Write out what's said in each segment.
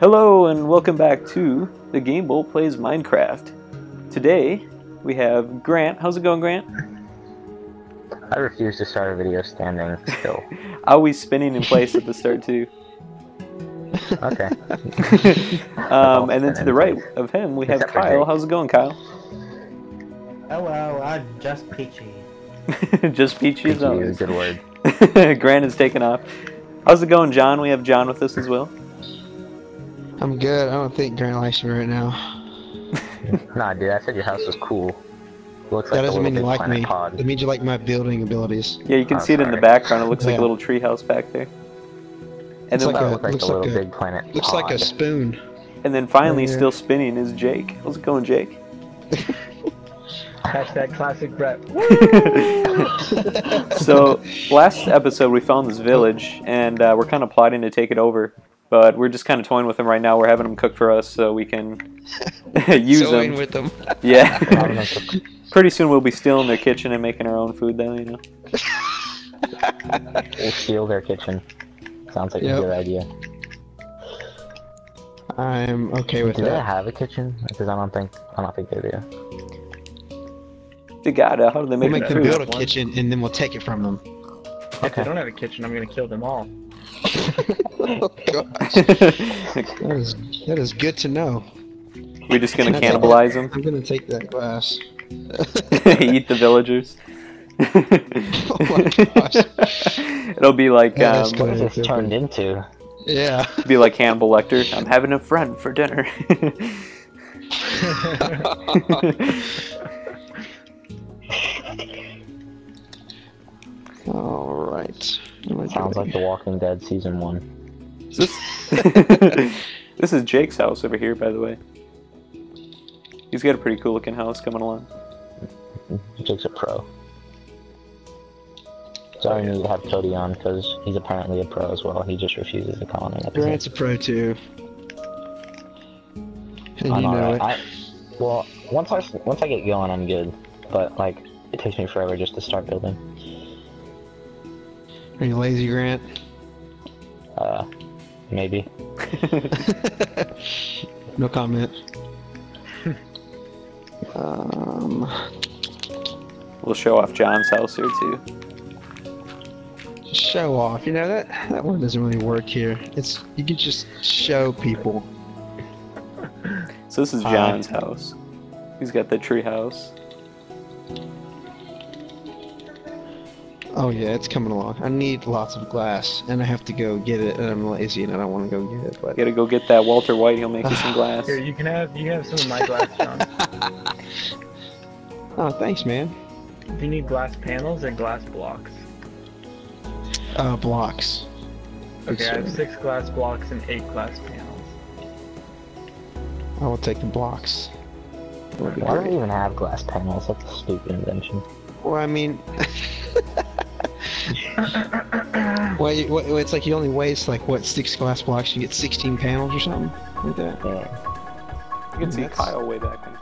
Hello and welcome back to the Game Bolt Plays Minecraft. Today we have Grant. How's it going, Grant? I refuse to start a video standing still. Always spinning in place at the start too. Okay. um, and then to the right of him we have Except Kyle. Jake. How's it going, Kyle? Hello, I'm just peachy. Just peachy as Thank you, always. Good word. Grant is taking off. How's it going, John? We have John with us as well. I'm good. I don't think Grant likes me right now. Nah, dude, I said your house was cool. It looks That like doesn't a mean you little like planet me. pod. That means you like my building abilities. Yeah, you can Oh, see it in the background. It looks like a Yeah. little treehouse back there. And It's then, like That a- looks like looks a like a- big planet Looks pod. like a spoon. and then finally, Yeah. still spinning is Jake. How's it going, Jake? Hashtag classic Brett. so last episode we found this village and uh, we're kind of plotting to take it over but we're just kind of toying with them right now we're having them cook for us so we can use Sewing them with them. yeah Having them cook- pretty soon we'll be stealing their kitchen and making our own food though you know We'll steal their kitchen. Sounds like Yep. a good idea. I'm okay with Do they that. have a kitchen? Because I don't think I don't think they do. they gotta how do they We'll make make them food build a kitchen and then we'll take it from them. If they don't have a kitchen, I'm gonna kill them all. oh gosh. That is, that is good to know. we're just gonna cannibalize them I'm gonna take that glass. eat the villagers Oh my gosh. it'll be like Yeah, um, What is Yeah, this turned into? Yeah. be like Hannibal Lecter I'm having a friend for dinner All right. What am Sounds like? The Walking Dead season one. This, this is Jake's house over here, by the way. He's got a pretty cool looking house coming along. Jake's a pro. Sorry, I need to have Cody on because he's apparently a pro as well. He just refuses to come on an episode. Grant's a pro too. And I'm you know alright. it. I, well, once I once I get going, I'm good. But like, it takes me forever just to start building. Are you lazy, Grant? Uh, maybe. no comment. um, We'll show off John's house here too. show off. You know that that one doesn't really work here. It's you can just show people. So this is Hi. John's house. He's got the tree house. Oh yeah, it's coming along. I need lots of glass, and I have to go get it, and I'm lazy, and I don't want to go get it. But You gotta go get that Walter White. He'll make you some glass. Here, you can have you can have some of my glass, John. oh, thanks, man. Do you need glass panels or glass blocks? Uh, blocks. Good Okay, I have sir. six glass blocks and eight glass panels. I will take the blocks. That Why do great. we even have glass panels? That's a stupid invention. Well, I mean, well, you, well, it's like you only waste like what six glass blocks, you get 16 panels or something like that. Yeah. You can see That's- Kyle way back there.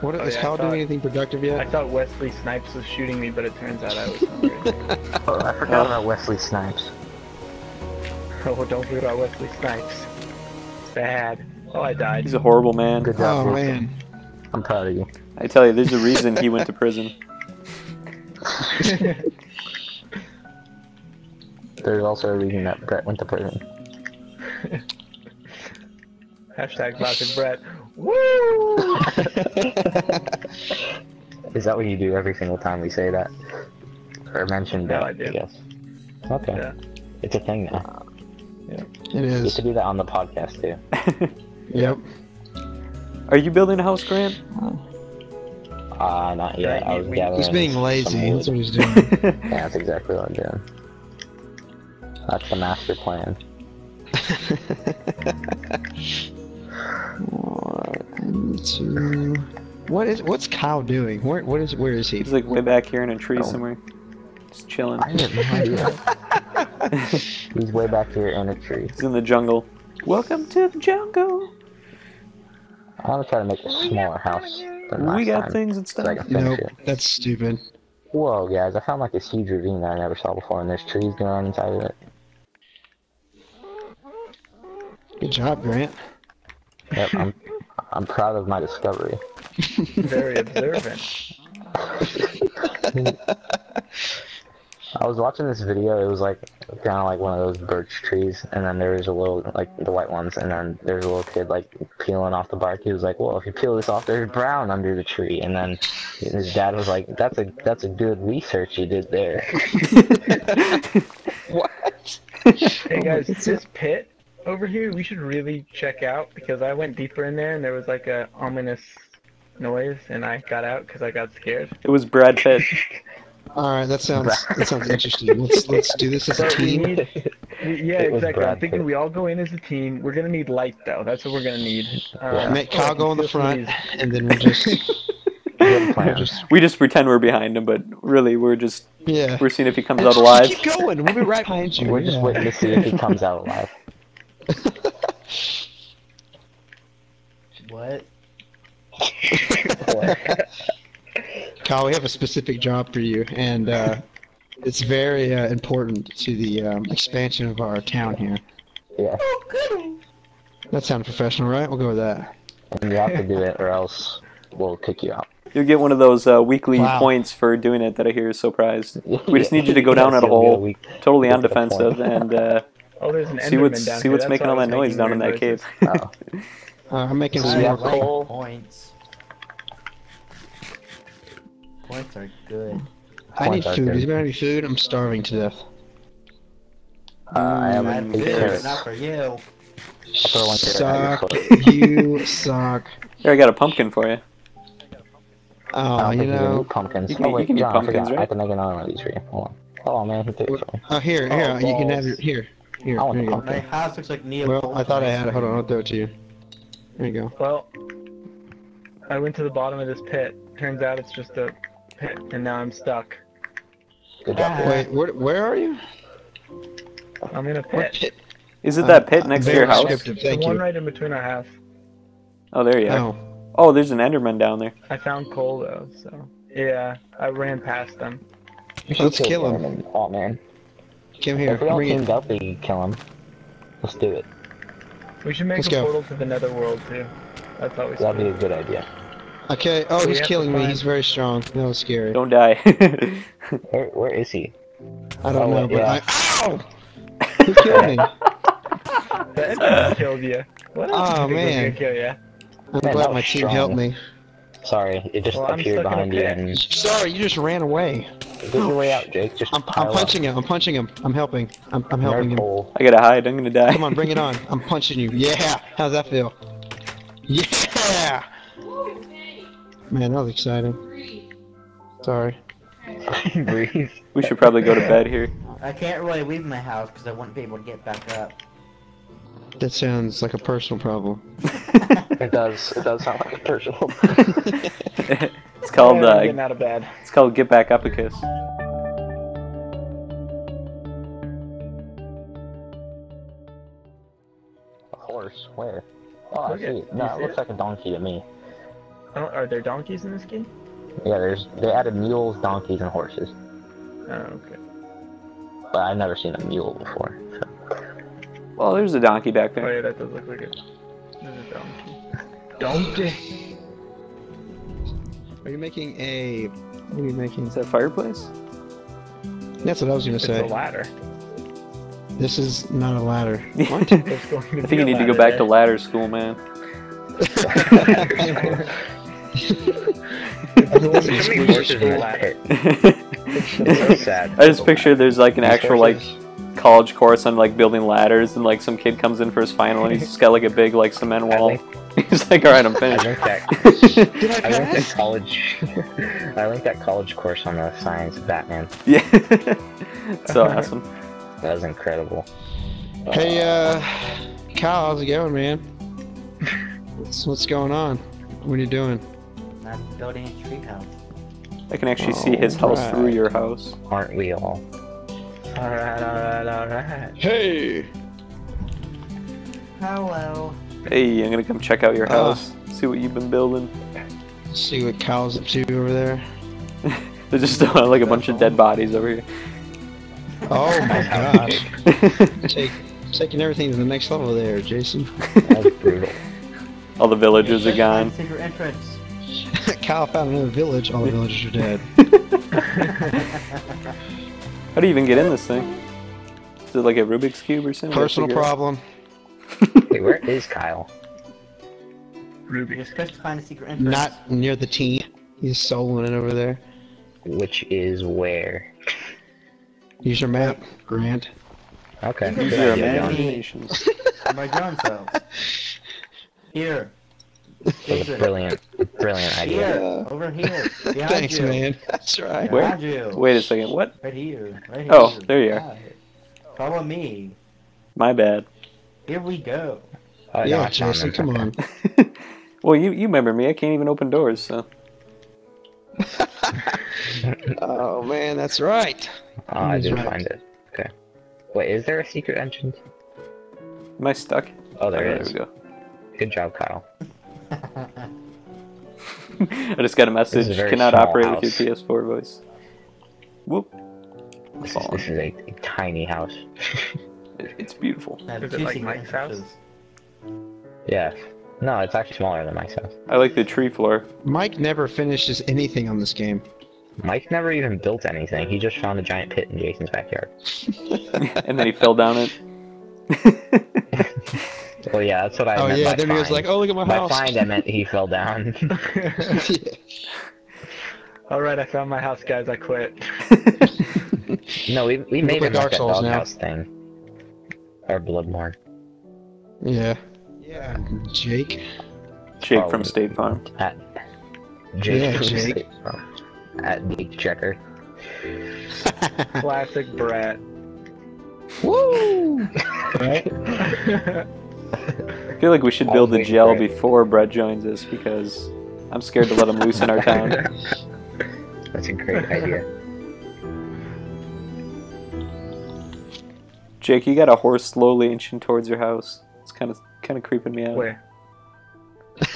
What Oh, is yeah, I Kyle doing anything productive yet? I thought Wesley Snipes was shooting me, but it turns out I was hungry. Oh, I forgot about Wesley Snipes. oh, don't forget about Wesley Snipes. Bad. Oh, I died. He's a horrible man. Good job. Oh Luke. man. I'm proud of you. I tell you, there's a reason he went to prison. There's also a reason that Brett went to prison. Hashtag classic Brett. Woo! Is that what you do every single time we say that? Or mention No, that, I do. guess. Okay. Yeah. It's a thing now. It You is. should do that on the podcast too. Yep. Are you building a house, Grant? Uh, not yet. I was Right, gathering. He's being lazy. That's what he's doing. Yeah, that's exactly what I'm doing. That's the master plan. Alright, I need to. What is? What's Kyle doing? Where? What is? Where is he? He's like way back here in a tree Oh. somewhere. Just chilling. I have no idea. He's way back here in a tree. He's in the jungle. Welcome to the jungle. I'm gonna try to make a smaller house than last we got time. things and so I stuff. can finish Nope, it. that's stupid. Whoa, guys! I found like this huge ravine that I never saw before, and there's trees going on inside of it. Good job, Grant. Yep, I'm I'm proud of my discovery. Very observant. I was watching this video. It was like kind of like one of those birch trees, and then there was a little like the white ones, and then there's a little kid like peeling off the bark. He was like, "Well, if you peel this off, there's brown under the tree." And then his dad was like, "That's a that's a good research you did there." What? Hey guys, this pit over here we should really check out because I went deeper in there and there was like a ominous noise and I got out because I got scared. It was Brad Pitt. All right, that sounds that sounds interesting. Let's let's do this as a team. need, yeah, exactly. I'm thinking we all go in as a team. We're gonna need light though. That's what we're gonna need. Um, Make Kyle go in the front, and then we'll just we'll just We just pretend we're behind him, but really we're just yeah. we're seeing if he comes And out just alive. Keep going. We'll be right behind you. We're just waiting to see if he comes out alive. What? Kyle, we have a specific job for you, and uh, it's very uh, important to the um, expansion of our town here. Yeah, Oh, good. That sounds professional, right? We'll go with that. and you have to do it, or else we'll kick you out. You'll get one of those uh, weekly Wow. points for doing it that I hear is so prized. We just need you to go down Yes, at a you'll hole, week- totally Get on to the point. defensive, and uh, Oh, an see what's down see what's making all that noise down in that cave. Oh, Uh, I'm making some more coal? points. Points are good. I need Points are food. good. Is there any food? I'm starving to death. uh, I have I an have eight food, carrots. not for you. throw one carrot at Suck. you suck. Here, I got a pumpkin for you. Oh, don't you think you know. eat pumpkins. You can- oh you wait, can eat John, I pumpkins. I right? can make another one of these for you. Hold on. Oh man, he took it from me. Oh, here, Oh, here. you can have your here. Here, I want here you the go. My house looks like Neo. Well, I thought I had it. Hold on, I'll throw it to you. There you go. Well, I went to the bottom of this pit. Turns out it's just a pit, and now I'm stuck. Good job. Ah. Wait, where, where are you? I'm in a pit. pit? Is it Uh, that pit next to your house? the one you. right in between our house. Oh, there you are. Oh, Oh, there's an Enderman down there. I found coal though, so yeah, I ran past them. You should Let's kill him. and- Oh man. come here. If we all Bring it. teamed up, we could kill him. Let's do it. We should make Let's a go. portal to the netherworld too. That's always That'd be a good idea. Okay. Oh, he's killing me. He's very strong. That was scary. Don't die. Where Where is he? I don't Oh, know, but yeah. I. Ow! Who killed me? The Enderman killed you. What Oh, do you think man. gonna kill ya? I'm Man, glad that my was team strong. helped me. Sorry, it just Well, appeared stuck in a behind you and Sorry, you just ran away. get your way out, Jake. Just I'm, I'm up. punching him. I'm punching him. I'm helping. I'm, I'm Nerd helping him. I gotta hide. I'm gonna die. Come on, bring it on. I'm punching you. Yeah. How's that feel? Yeah. Man, that was exciting. Sorry. Breathe. We should probably go to bed here. I can't really leave my house because I wouldn't be able to get back up. That sounds like a personal problem. It does. It does sound like a personal. Problem. it's called Yeah, uh, getting out of bed. it's called Get Back Upicus. A horse? Where? Oh, I see at- it. you No, it looks like a donkey to me. Oh, are there donkeys in this game? Yeah, there's they added mules, donkeys, and horses, Oh, okay. but I've never seen a mule before. So. Well, there's a donkey back there. Oh there. yeah, that does look like a, there's a donkey. Donkey. Are you making a? What are you making? Is that fireplace? That's what I was gonna It's a ladder. This is not a ladder. What? There's going to I think you a need to go back there. to ladder school, man. There's There's so many so horses in the ladder. It's so sad. I just picture there's like an These actual like college course on like building ladders, and like some kid comes in for his final, and he's just got like a big like cement wall. linked, He's like, all right, I'm I finished. linked that. Did I I linked that college. I linked that college course on the science of Batman. yeah, so awesome. That was incredible. Hey, uh, Kyle, how's it going, man? What's, what's going on? What are you doing? I'm building a treehouse. I can actually see his house through your house. Aren't we all? Alright, alright, alright. Hey. Hello. Hey, I'm gonna come check out your Uh, house. See what you've been building. See what Kyle's up to over there. There's just uh, like a bunch of dead bodies over here. Oh my gosh. Take, taking everything to the next level there, Jason. That was brutal. All the villagers are Find gone. Secret entrance. Kyle found in another village. All the villagers are dead. How do you even get in this thing? Is it like a Rubik's cube or something? Personal Figure problem. Wait, where is Kyle? You're Ruby. supposed to find a secret entrance. Not near the T. He's soloing it over there. Which is where? Use your map, Grant. Okay. Use your idea, Yeah. John. imaginations. My drone cells. Here. That was a Jason. brilliant, brilliant idea. Here. Over here. Behind Thanks, you. man. That's right. Where? Behind you. Wait a second. What? Right here. Right oh, here. Oh, there you are. Yeah. Follow me. My bad. Here we go. Oh, no, yeah, I found Jason, them. come on. well, you you remember me? I can't even open doors. So Oh man, that's right. Oh, I He's did right. find it. Okay. Wait, is there a secret entrance? am I stuck? Oh, there Oh, it is. we go. Good job, Kyle. I just got a message. a Cannot small operate with your PS4 voice. Whoop. This is, this is a, a tiny house. It- It's beautiful. I Is it like secret Mike's house? entrances. yeah. No, it's actually smaller than Mike's house. I like the tree floor. Mike never finishes anything on this game. Mike never even built anything. He just found a giant pit in Jason's backyard. and then he fell down it. Well, yeah, that's what I oh meant yeah, by then he was find. like, "Oh, look at my By house." find, I meant he fell down. Alright, I found my house, guys. I quit. no, we, we made play him Dark like that Souls now. doghouse thing. Or Bloodborne. yeah. Yeah. Jake. Jake Oh. from State Farm. At Jake. Yeah, from Jake. State Farm. At Jake Checker. Classic Brett. Woo! Right? I feel like we should build the wait gel for before Brett joins us because I'm scared to let him loose in our town. That's a great idea. Jake, you got a horse slowly inching towards your house. It's kind of kind of creeping me out. Where?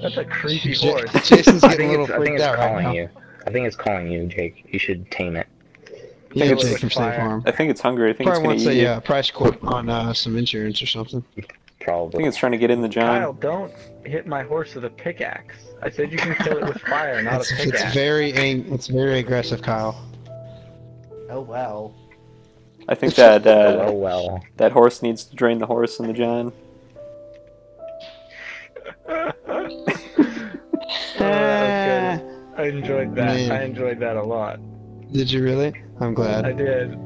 That's a creepy horse. Jason's I getting a think little it's, freaked it's out right calling now. you. I think it's calling you, Jake. You should tame it. Yeah, it's from State. Farm. I think it's hungry. I think Probably it's wants a uh, price quote on uh, some insurance or something. Probably. I think it's trying to get in the Kyle, John. don't hit my horse with a pickaxe. I said you can kill it with fire, not It's, a it's very ang- it's very aggressive, Kyle. Oh well. I think that oh, uh, well. that horse needs to drain the horse in the John. Oh, that was good. I enjoyed that. Man. I enjoyed that a lot. Did you really? I'm glad. I did.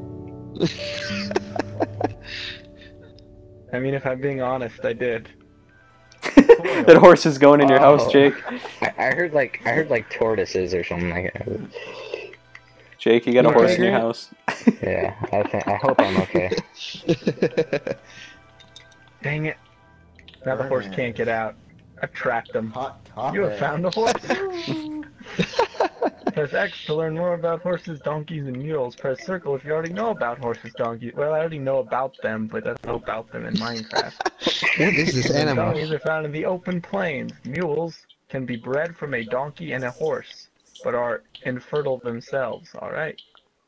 I mean, if I'm being honest, I did. that horse is going in your house. Jake. I, I heard like I heard like tortoises or something like that. Jake, you got a horse in your house. Yeah, I think I hope I'm okay. Dang it. Now the horse can't get out. I've trapped him. Hot topic. You have found a horse? Press X to learn more about horses, donkeys, and mules. Press circle if you already know about horses, donkeys. Well, I already know about them, but I don't know about them in Minecraft. what is this animal? Donkeys are found in the open plains. Mules can be bred from a donkey and a horse, but are infertile themselves. All right.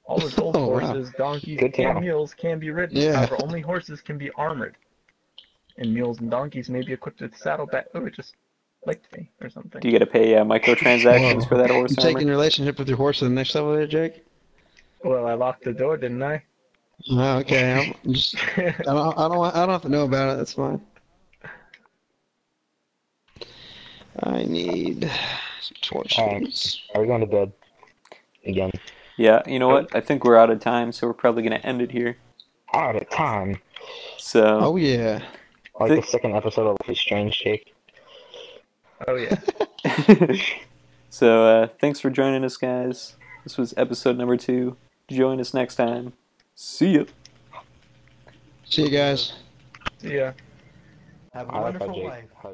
All adult Oh, wow. horses, donkeys, Good and mules can be ridden. Yeah. However, only horses can be armored. And mules and donkeys may be equipped with saddlebag. Oh, it just licked me or something. Do you get to pay uh, microtransactions for that horse You taking your relationship with your horse to the next level there, Jake? Well, I locked the door, didn't I? Oh, okay. I'm just, I don't, I don't, I don't have to know about it. That's fine. I need some torches. Are we going to bed again? Yeah, you know what? I think we're out of time, so we're probably gonna end it here. Out of time. So Oh yeah. Like Thi- the second episode of Life is Strange, Jake. Oh yeah. so uh, thanks for joining us, guys. This was episode number two. Join us next time. See ya. See you guys. Yeah. Have a I like wonderful life. how-